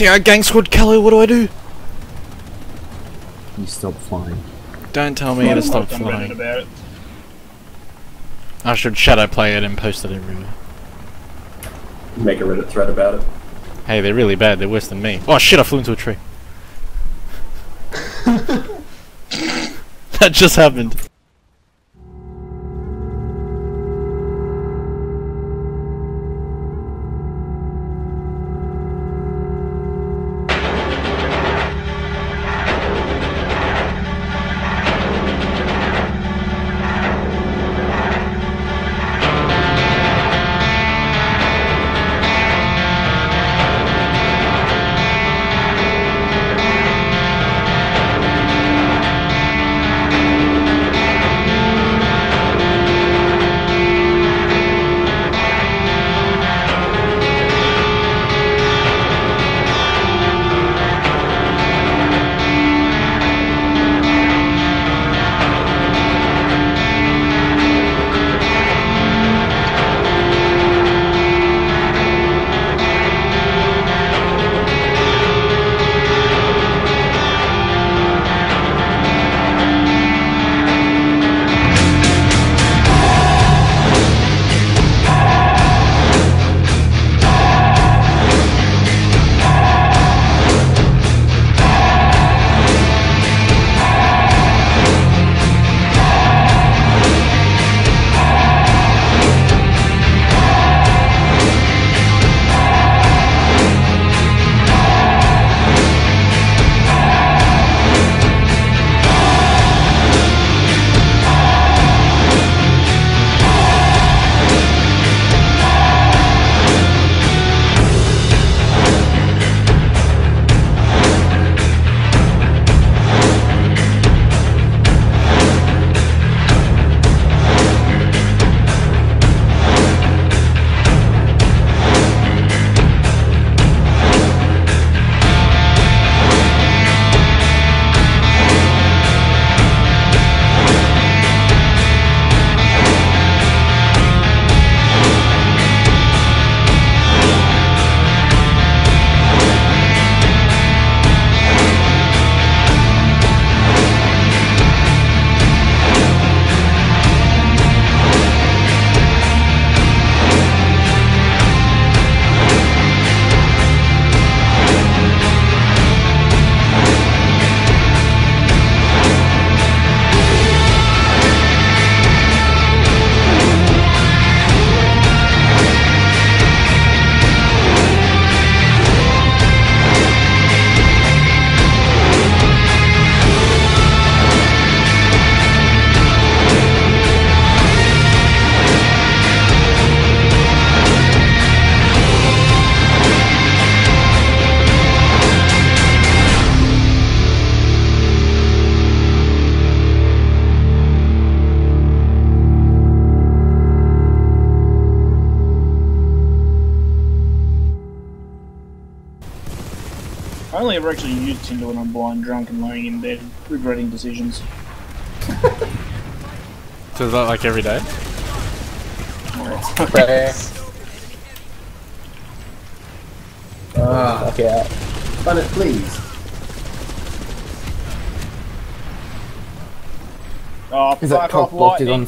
Take out uh, gang squad, Kelly, what do I do? You stop flying. Don't tell me to stop flying. I should shadow play it and post it everywhere. Make a Reddit thread about it. Hey, they're really bad, they're worse than me. Oh shit, I flew into a tree. that just happened. I only ever actually used Tinder when I'm blind, drunk, and laying in bed, regretting decisions. So is that like every day? Ah, Okay. run it, please. Oh, Is that fuck cock off, blocked it lightning. on